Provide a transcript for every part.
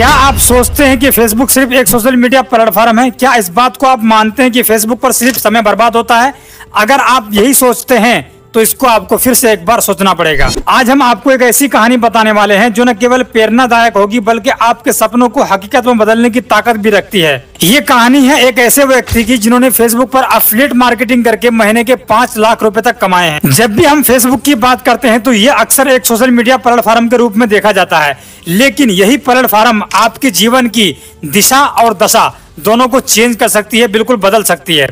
क्या आप सोचते हैं कि फेसबुक सिर्फ़ एक सोशल मीडिया प्लेटफॉर्म है? क्या इस बात को आप मानते हैं कि फेसबुक पर सिर्फ़ समय बर्बाद होता है? अगर आप यही सोचते हैं तो इसको आपको फिर से एक बार सोचना पड़ेगा। आज हम आपको एक ऐसी कहानी बताने वाले हैं जो न केवल प्रेरणादायक होगी, बल्कि आपके सपनों को हकीकत में बदलने की ताकत भी रखती है। ये कहानी है एक ऐसे व्यक्ति की जिन्होंने फेसबुक पर अफलेट मार्केटिंग करके महीने के पाँच लाख रुपए तक कमाए हैं। जब भी हम फेसबुक की बात करते हैं तो ये अक्सर एक सोशल मीडिया प्लेटफॉर्म के रूप में देखा जाता है। लेकिन यही प्लेटफॉर्म आपके जीवन की दिशा और दशा दोनों को चेंज कर सकती है, बिल्कुल बदल सकती है।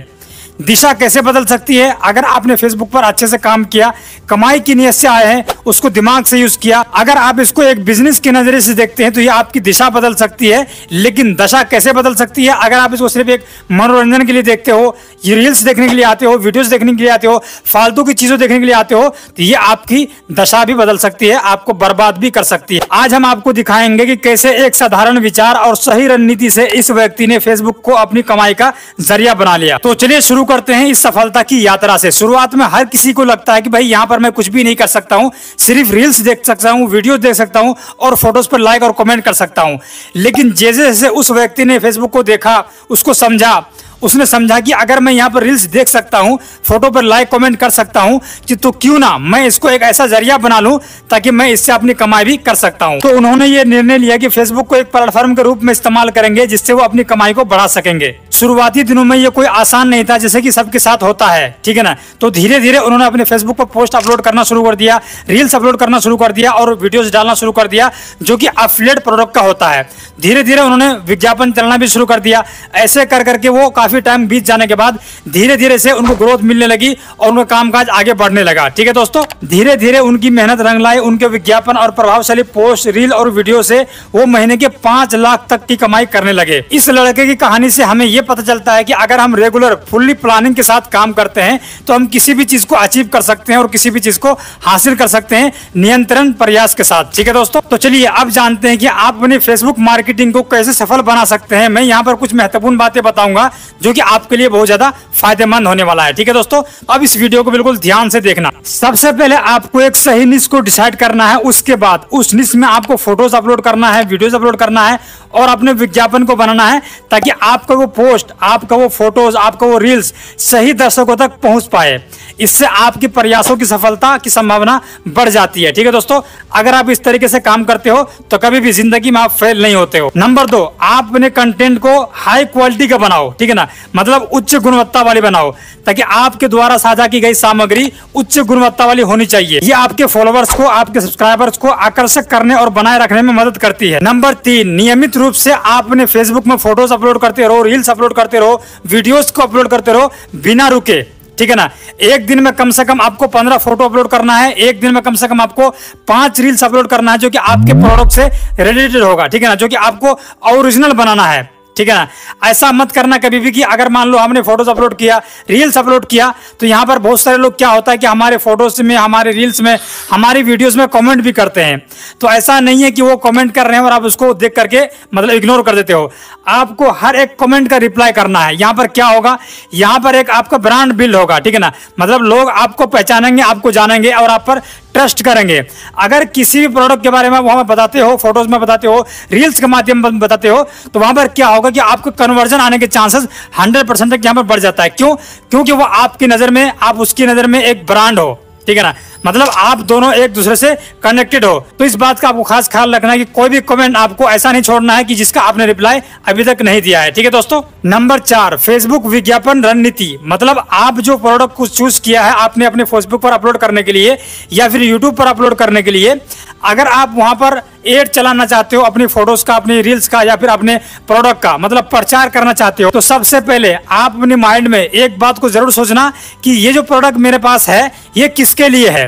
दिशा कैसे बदल सकती है? अगर आपने फेसबुक पर अच्छे से काम किया, कमाई की नियत से आए हैं, उसको दिमाग से यूज़ किया, अगर आप इसको एक बिज़नेस के नज़रिए से देखते हैं तो ये आपकी दिशा बदल सकती है, लेकिन दशा कैसे बदल सकती है? अगर आप इसको सिर्फ़ एक मनोरंजन के लिए देखते हो, ये रील्स देखने के लिए आते हो वीडियोस देखने के लिए आते हो, फालतू की चीज़ों देखने के लिए आते हो तो ये आपकी दशा भी बदल सकती है, आपको बर्बाद भी कर सकती है। आज हम आपको दिखाएँगे कि कैसे एक साधारण विचार और सही रणनीति से इस व्यक्ति ने फेसबुक को अपनी कमाई का ज़रिया बना लिया। तो चलिए शुरू करते हैं इस सफलता की यात्रा से। शुरुआत में हर किसी को लगता है कि भाई यहाँ पर मैं कुछ भी नहीं कर सकता हूँ, सिर्फ़ रील्स देख सकता हूँ वीडियो देख सकता हूँ और फ़ोटोज़ पर लाइक और कमेंट कर सकता हूँ। लेकिन जैसे जैसे उस व्यक्ति ने फेसबुक को देखा, उसको समझा उसने समझा कि अगर मैं यहाँ पर रील्स देख सकता हूँ फ़ोटो पर लाइक कमेंट कर सकता हूँ, कि तो क्यों ना मैं इसको एक ऐसा ज़रिया बना लूँ ताकि मैं इससे अपनी कमाई भी कर सकता हूँ। तो उन्होंने ये निर्णय लिया कि फेसबुक को एक प्लेटफॉर्म के रूप में इस्तेमाल करेंगे, जिससे वो अपनी कमाई को बढ़ा सकेंगे। शुरुआती दिनों में ये कोई आसान नहीं था, जैसे कि सबके साथ होता है, ठीक है ना? तो धीरे धीरे उन्होंने अपने फेसबुक पर पोस्ट अपलोड करना शुरू कर दिया रील्स अपलोड करना शुरू कर दिया और वीडियोस डालना शुरू कर दिया, जो कि अफलेट प्रोडक्ट का होता है। धीरे धीरे उन्होंने विज्ञापन चलना भी शुरू कर दिया। ऐसे कर करके वो टाइम बीत जाने के बाद धीरे धीरे से उनको ग्रोथ मिलने लगी और उनका कामकाज आगे बढ़ने लगा। ठीक है दोस्तों? धीरे धीरे उनकी मेहनत रंग लाई, उनके विज्ञापन और प्रभावशाली पोस्ट रील और वीडियो से वो महीने के पाँच लाख तक की कमाई करने लगे। इस लड़के की कहानी से हमें ये पता चलता है कि अगर हम रेगुलर फुल्ली प्लानिंग के साथ काम करते हैं तो हम किसी भी चीज़ को अचीव कर सकते हैं और किसी भी चीज़ को हासिल कर सकते हैं नियंत्रण प्रयास के साथ। ठीक है दोस्तों? तो चलिए, अब जानते हैं कि आप अपनी फेसबुक मार्केटिंग को कैसे सफल बना सकते हैं। मैं यहाँ पर कुछ महत्वपूर्ण बातें बताऊँगा जो कि आपके लिए बहुत ज़्यादा फ़ायदेमंद होने वाला है। ठीक है दोस्तों? अब इस वीडियो को बिल्कुल ध्यान से देखना। सबसे पहले आपको एक सही निश को डिसाइड करना है, उसके बाद उस निश में आपको फ़ोटोज़ अपलोड करना है वीडियोज़ अपलोड करना है और अपने विज्ञापन को बनाना है ताकि आपका वो पोस्ट आपका वो फ़ोटोज़ आपका वो रील्स सही दर्शकों तक पहुँच पाए। इससे आपके प्रयासों की सफलता की संभावना बढ़ जाती है। ठीक है दोस्तों? अगर आप इस तरीके से काम करते हो तो कभी भी ज़िंदगी में आप फेल नहीं होते हो। नंबर दो, आप अपने कंटेंट को हाई क्वालिटी का बनाओ। ठीक है ना? मतलब उच्च गुणवत्ता वाली बनाओ ताकि आपके द्वारा साझा की गई सामग्री उच्च गुणवत्ता वाली होनी चाहिए। ये आपके फॉलोअर्स को आपके सब्सक्राइबर्स को आकर्षक करने और बनाए रखने में मदद करती है। नंबर तीन नियमित रूप से आप अपने फेसबुक में फ़ोटोज़ अपलोड करते रहो रील्स अपलोड करते रहो वीडियोस को अपलोड करते रहो बिना रुके ठीक है ना? एक दिन में कम से कम आपको पंद्रह फ़ोटो अपलोड करना है एक दिन में कम से कम आपको पाँच रील्स अपलोड करना है जो कि आपके प्रोडक्ट से रिलेटेड होगा ठीक है ना? जो कि आपको ओरिजिनल बनाना है। ठीक है? ऐसा मत करना कभी भी कि अगर मान लो हमने फ़ोटोज़ अपलोड किया रील्स अपलोड किया तो यहाँ पर बहुत सारे लोग क्या होता है कि हमारे फ़ोटोज़ में, हमारे रील्स में, हमारी वीडियोस में कमेंट भी करते हैं। तो ऐसा नहीं है कि वो कमेंट कर रहे हैं और आप उसको देख करके मतलब इग्नोर कर देते हो। आपको हर एक कॉमेंट का रिप्लाई करना है। यहाँ पर क्या होगा? यहाँ पर एक आपका ब्रांड बिल्ड होगा, ठीक है ना? मतलब लोग आपको पहचानेंगे, आपको जानेंगे और आप पर ट्रस्ट करेंगे। अगर किसी भी प्रोडक्ट के बारे में वहाँ बताते हो फ़ोटोज़ में बताते हो रील्स के माध्यम बताते हो तो वहाँ पर क्या होगा कि आपको कन्वर्जन आने के चांसेस 100 परसेंट तक यहाँ पर बढ़ जाता है। क्यों? क्योंकि वो आपकी नज़र में, आप उसकी नज़र में एक ब्रांड हो, ठीक है ना? मतलब आप दोनों एक दूसरे से कनेक्टेड हो। तो इस बात का आपको खास ख्याल रखना है कि कोई भी कमेंट आपको ऐसा नहीं छोड़ना है कि जिसका आपने रिप्लाई अभी तक नहीं दिया है। ठीक है दोस्तों? नंबर चार फेसबुक विज्ञापन रणनीति। मतलब आप जो प्रोडक्ट को चूज़ किया है आपने अपने फेसबुक पर अपलोड करने के लिए या फिर यूट्यूब पर अपलोड करने के लिए, अगर आप वहाँ पर एड चलाना चाहते हो, अपनी फ़ोटोज़ का, अपनी रील्स का या फिर अपने प्रोडक्ट का मतलब प्रचार करना चाहते हो तो सबसे पहले आप अपने माइंड में एक बात को ज़रूर सोचना कि ये जो प्रोडक्ट मेरे पास है, ये किसके लिए है?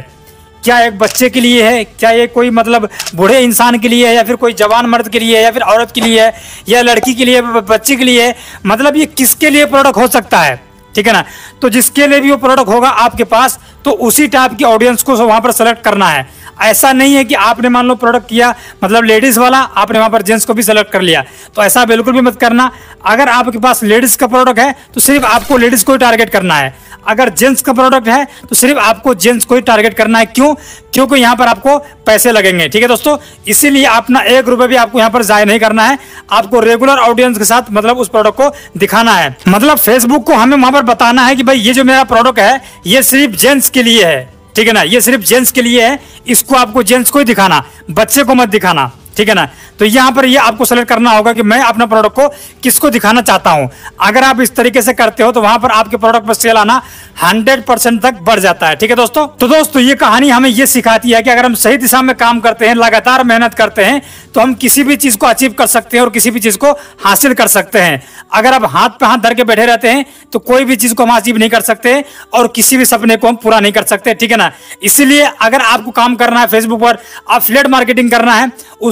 क्या एक बच्चे के लिए है? क्या ये कोई मतलब बूढ़े इंसान के लिए है या फिर कोई जवान मर्द के लिए है या फिर औरत के लिए है या लड़की के लिए बच्चे के लिए है? मतलब ये किसके लिए प्रोडक्ट हो सकता है? ठीक है ना? तो जिसके लिए भी वो प्रोडक्ट होगा आपके पास तो उसी टाइप की ऑडियंस को वहाँ पर सेलेक्ट करना है। ऐसा नहीं है कि आपने मान लो प्रोडक्ट किया मतलब लेडीज़ वाला, आपने वहाँ पर जेंट्स को भी सेलेक्ट कर लिया। तो ऐसा बिल्कुल भी मत करना। अगर आपके पास लेडीज़ का प्रोडक्ट है तो सिर्फ़ आपको लेडीज़ को ही टारगेट करना है। अगर जेंट्स का प्रोडक्ट है तो सिर्फ़ आपको जेंट्स को ही टारगेट करना है। क्यों? क्योंकि यहाँ पर आपको पैसे लगेंगे। ठीक है दोस्तों? इसीलिए अपना एक रुपए भी आपको यहाँ पर जाय नहीं करना है। आपको रेगुलर ऑडियंस के साथ मतलब उस प्रोडक्ट को दिखाना है। मतलब फेसबुक को हमें वहाँ पर बताना है कि भाई, ये जो मेरा प्रोडक्ट है, ये सिर्फ़ जेंट्स के लिए है, ठीक है ना? ये सिर्फ़ जेंट्स के लिए है, इसको आपको जेंट्स को ही दिखाना, बच्चे को मत दिखाना। ठीक है ना? तो यहाँ पर ये आपको सेलेक्ट करना होगा कि मैं अपना प्रोडक्ट को किसको दिखाना चाहता हूँ। अगर आप इस तरीके से करते हो तो वहाँ पर आपके प्रोडक्ट पर सेल आना हंड्रेड परसेंट तक बढ़ जाता है। ठीक है दोस्तों? तो दोस्तों, ये कहानी हमें ये सिखाती है कि अगर हम सही दिशा में काम करते हैं, लगातार मेहनत करते हैं तो हम किसी भी चीज़ को अचीव कर सकते हैं और किसी भी चीज़ को हासिल कर सकते हैं। अगर आप हाथ पे हाथ धर के बैठे रहते हैं तो कोई भी चीज़ को हम अचीव नहीं कर सकते और किसी भी सपने को हम पूरा नहीं कर सकते। ठीक है ना? इसीलिए अगर आपको काम करना है फेसबुक पर आप फ्लेट मार्केटिंग करना है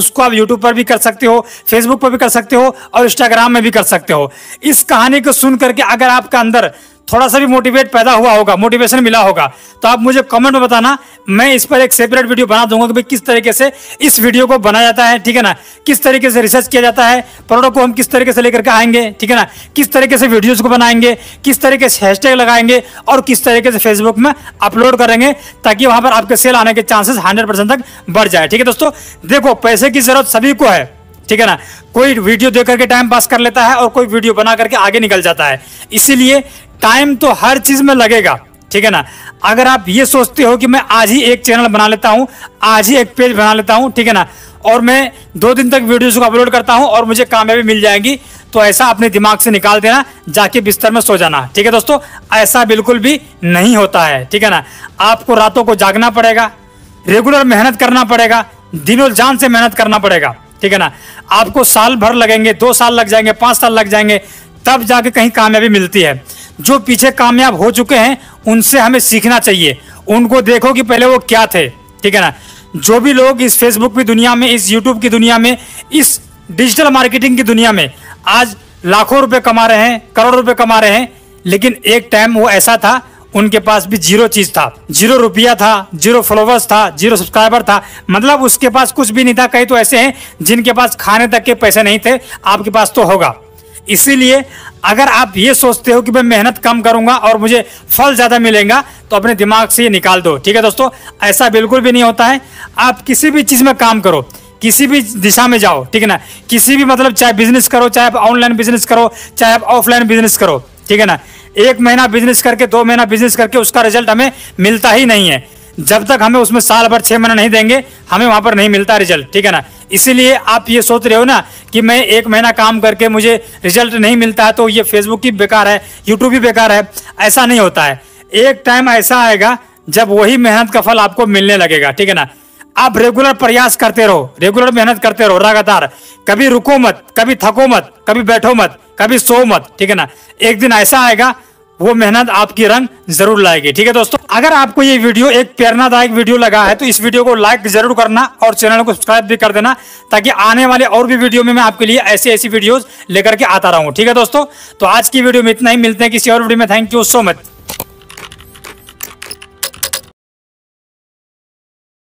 उसको आप यूट्यूब पर भी कर सकते हो फेसबुक पर भी कर सकते हो और इंस्टाग्राम में भी कर सकते हो। इस कहानी को सुन करके अगर आपका अंदर थोड़ा सा भी मोटिवेट पैदा हुआ होगा मोटिवेशन मिला होगा तो आप मुझे कमेंट में बताना, मैं इस पर एक सेपरेट वीडियो बना दूँगा कि भाई किस तरीके से इस वीडियो को बनाया जाता है, ठीक है ना? किस तरीके से रिसर्च किया जाता है प्रोडक्ट को हम किस तरीके से लेकर के आएँगे, ठीक है ना? किस तरीके से वीडियोज़ को बनाएँगे, किस तरीके से हैशटैग लगाएँगे, और किस तरीके से फेसबुक में अपलोड करेंगे, ताकि वहाँ पर आपके सेल आने के चांसेस हंड्रेड तक बढ़ जाए, ठीक है दोस्तों? देखो, पैसे की ज़रूरत सभी को है, ठीक है ना? कोई वीडियो देख करके टाइम पास कर लेता है और कोई वीडियो बना करके आगे निकल जाता है। इसीलिए टाइम तो हर चीज़ में लगेगा, ठीक है ना? अगर आप ये सोचते हो कि मैं आज ही एक चैनल बना लेता हूँ, आज ही एक पेज बना लेता हूँ, ठीक है ना? और मैं दो दिन तक वीडियोस को अपलोड करता हूँ और मुझे कामयाबी मिल जाएगी तो ऐसा अपने दिमाग से निकाल देना, जाके बिस्तर में सो जाना, ठीक है दोस्तों? ऐसा बिल्कुल भी नहीं होता है, ठीक है ना? आपको रातों को जागना पड़ेगा रेगुलर मेहनत करना पड़ेगा, दिनों जान से मेहनत करना पड़ेगा, ठीक है ना? आपको साल भर लगेंगे, दो साल लग जाएँगे, पाँच साल लग जाएँगे, तब जाके कहीं कामयाबी मिलती है। जो पीछे कामयाब हो चुके हैं, उनसे हमें सीखना चाहिए। उनको देखो कि पहले वो क्या थे, ठीक है ना? जो भी लोग इस फेसबुक की दुनिया में, इस यूट्यूब की दुनिया में, इस डिजिटल मार्केटिंग की दुनिया में आज लाखों रुपए कमा रहे हैं, करोड़ रुपए कमा रहे हैं, लेकिन एक टाइम वो ऐसा था, उनके पास भी ज़ीरो चीज़ था। ज़ीरो रुपया था ज़ीरो फॉलोवर्स था ज़ीरो सब्सक्राइबर था। मतलब उसके पास कुछ भी नहीं था, कई तो ऐसे हैं जिनके पास खाने तक के पैसे नहीं थे, आपके पास तो होगा। इसीलिए अगर आप ये सोचते हो कि मैं मेहनत कम करूँगा और मुझे फल ज़्यादा मिलेगा तो अपने दिमाग से ये निकाल दो। ठीक है दोस्तों? ऐसा बिल्कुल भी नहीं होता है। आप किसी भी चीज़ में काम करो, किसी भी दिशा में जाओ, ठीक है ना? किसी भी मतलब चाहे बिज़नेस करो, चाहे आप ऑनलाइन बिज़नेस करो, चाहे आप ऑफलाइन बिज़नेस करो, ठीक है ना? एक महीना बिज़नेस करके, दो महीना बिज़नेस करके उसका रिज़ल्ट हमें मिलता ही नहीं है। जब तक हमें उसमें साल भर छह महीना नहीं देंगे, हमें वहाँ पर नहीं मिलता रिज़ल्ट ठीक है ना? इसीलिए आप ये सोच रहे हो ना कि मैं एक महीना काम करके मुझे रिज़ल्ट नहीं मिलता है तो ये फेसबुक ही बेकार है यूट्यूब भी बेकार है, ऐसा नहीं होता है। एक टाइम ऐसा आएगा, जब वही मेहनत का फल आपको मिलने लगेगा, ठीक है ना? आप रेगुलर प्रयास करते रहो रेगुलर मेहनत करते रहो, लगातार। कभी रुको मत, कभी थको मत, कभी बैठो मत, कभी सो मत, ठीक है ना? एक दिन ऐसा आएगा वो मेहनत आपकी रंग ज़रूर लाएगी। ठीक है दोस्तों? अगर आपको ये वीडियो एक प्रेरणादायक वीडियो लगा है तो इस वीडियो को लाइक ज़रूर करना और चैनल को सब्सक्राइब भी कर देना, ताकि आने वाले और भी वीडियो में मैं आपके लिए ऐसी ऐसी वीडियोस लेकर के आता रहूँ। ठीक है दोस्तों? तो आज की वीडियो में इतना ही। मिलते हैं किसी और वीडियो में। Thank you so much